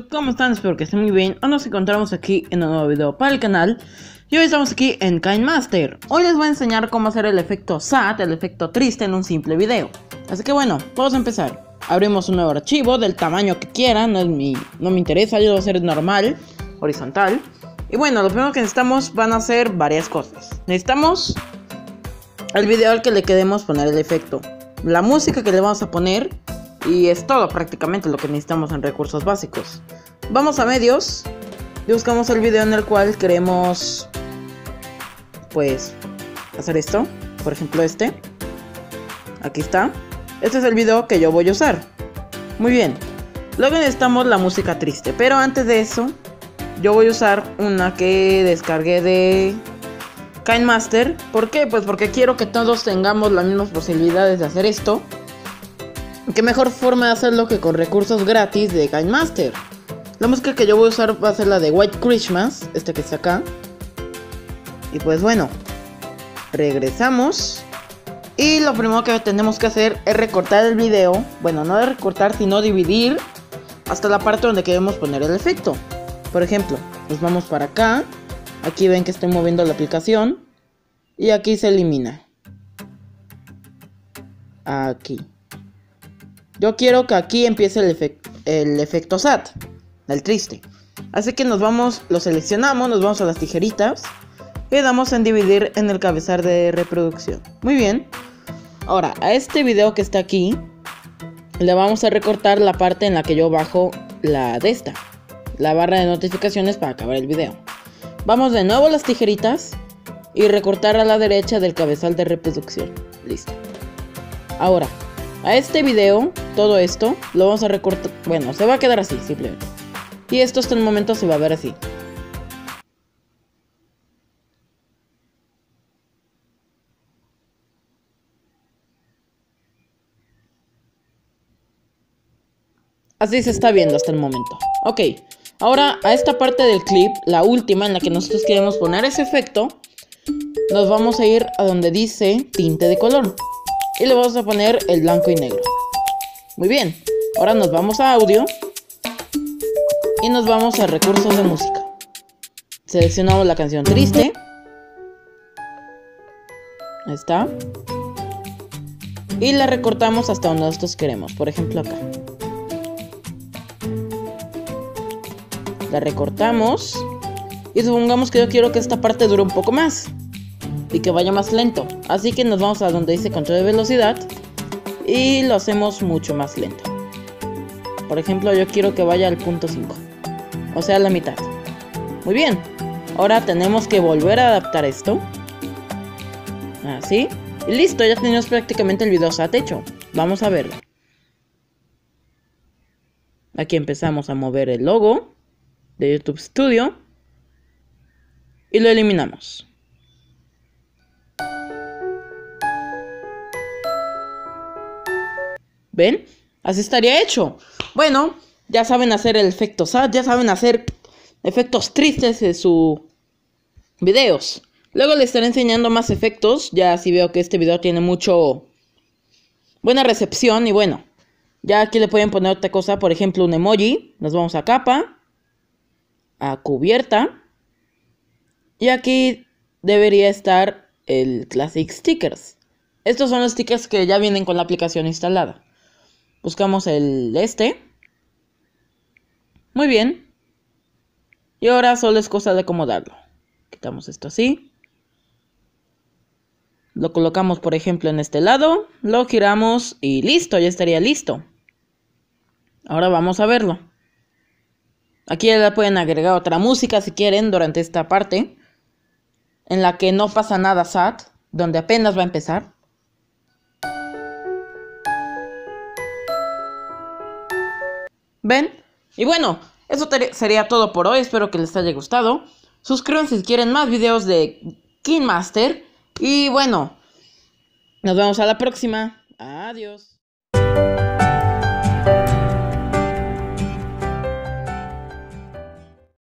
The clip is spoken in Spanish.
¿cómo están? Espero que estén muy bien. Hoy nos encontramos aquí en un nuevo video para el canal. Y hoy estamos aquí en KineMaster. Hoy les voy a enseñar cómo hacer el efecto SAT, el efecto triste en un simple video. Así que bueno, vamos a empezar. Abrimos un nuevo archivo del tamaño que quieran, no, es mi, no me interesa, yo lo voy a hacer normal, horizontal. Y bueno, lo primero que necesitamos van a ser varias cosas. Necesitamos el video al que le queremos poner el efecto. La música que le vamos a poner y es todo prácticamente lo que necesitamos en recursos básicos. Vamos a medios y buscamos el video en el cual queremos pues hacer esto. Por ejemplo este. Aquí está. Este es el video que yo voy a usar. Muy bien. Luego necesitamos la música triste. Pero antes de eso, yo voy a usar una que descargué de KineMaster. ¿Por qué? Pues porque quiero que todos tengamos las mismas posibilidades de hacer esto. ¿Qué mejor forma de hacerlo que con recursos gratis de KineMaster? La música que yo voy a usar va a ser la de White Christmas, este que está acá. Y pues bueno, regresamos. Y lo primero que tenemos que hacer es recortar el video. Bueno, no de recortar, sino dividir hasta la parte donde queremos poner el efecto. Por ejemplo, nos vamos para acá. Aquí ven que estoy moviendo la aplicación. Y aquí se elimina. Aquí. Yo quiero que aquí empiece el, efecto SAT, el triste. Así que nos vamos, lo seleccionamos, nos vamos a las tijeritas y damos en dividir en el cabezal de reproducción. Muy bien. Ahora, a este video que está aquí, le vamos a recortar la parte en la que yo bajo la de esta, la barra de notificaciones para acabar el video. Vamos de nuevo a las tijeritas y recortar a la derecha del cabezal de reproducción. Listo. Ahora, a este video, todo esto, lo vamos a recortar. Bueno, se va a quedar así, simplemente. Y esto hasta el momento se va a ver así. Así se está viendo hasta el momento. Ok, ahora a esta parte del clip, la última en la que nosotros queremos poner ese efecto, nos vamos a ir a donde dice tinte de color y le vamos a poner el blanco y negro. Muy bien, ahora nos vamos a audio y nos vamos a recursos de música. Seleccionamos la canción triste. Ahí está. Y la recortamos hasta donde nosotros queremos, por ejemplo acá. La recortamos. Y supongamos que yo quiero que esta parte dure un poco más y que vaya más lento. Así que nos vamos a donde dice control de velocidad y lo hacemos mucho más lento. Por ejemplo, yo quiero que vaya al punto 5, o sea, la mitad. Muy bien, ahora tenemos que volver a adaptar esto. Así. Y listo, ya tenemos prácticamente el video SAT hecho. Vamos a verlo. Aquí empezamos a mover el logo de YouTube Studio. Y lo eliminamos. Así estaría hecho. Bueno, ya saben hacer el efecto SAT, ya saben hacer efectos tristes en sus videos. Luego les estaré enseñando más efectos, ya si veo que este video tiene mucho buena recepción y bueno, ya aquí le pueden poner otra cosa, por ejemplo un emoji, nos vamos a capa, a cubierta y aquí debería estar el Classic Stickers. Estos son los stickers que ya vienen con la aplicación instalada. Buscamos el este. Muy bien. Y ahora solo es cosa de acomodarlo. Quitamos esto así. Lo colocamos, por ejemplo, en este lado. Lo giramos y listo, ya estaría listo. Ahora vamos a verlo. Aquí ya pueden agregar otra música si quieren durante esta parte. En la que no pasa nada SAT. Donde apenas va a empezar. Y bueno, eso sería todo por hoy. Espero que les haya gustado. Suscríbanse si quieren más videos de Kingmaster. Y bueno, nos vemos a la próxima. Adiós.